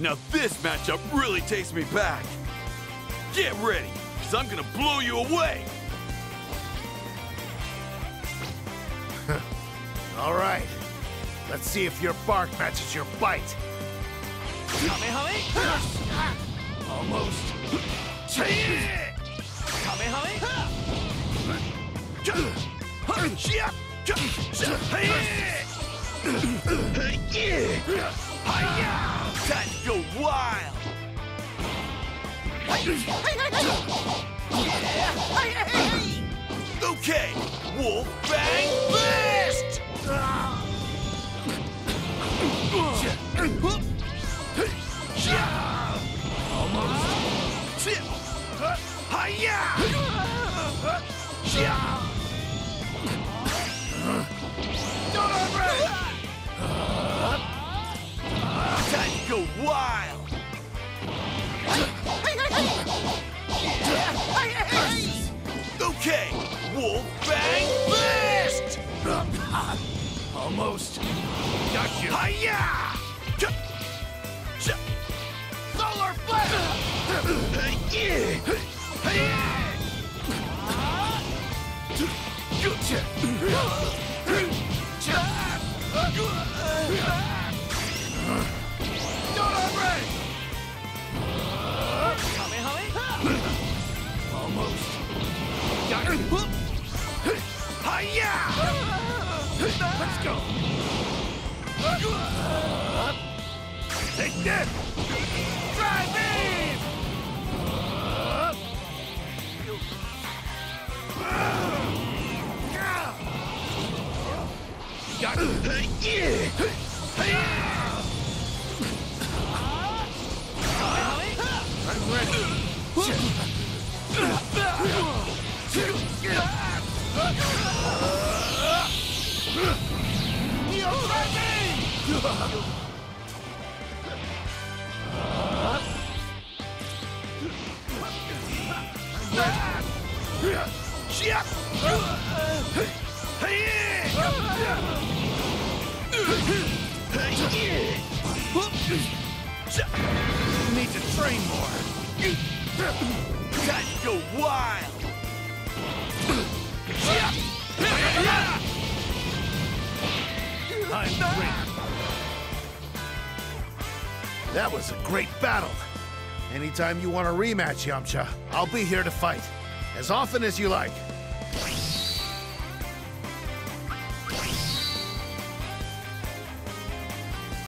Now this matchup really takes me back. Get ready, because I'm gonna blow you away. All right. Let's see if your bark matches your bite. Almost. Time Okay, Wolf Fang Fist! Almost. Time to go wild. Almost. Got you. Hiya! Solar flare! Almost. Let's go. Take this. Tri-Beam. Got you. I'm ready. Need to train more. To go wild. That was a great battle. Anytime you want a rematch, Yamcha, I'll be here to fight. As often as you like.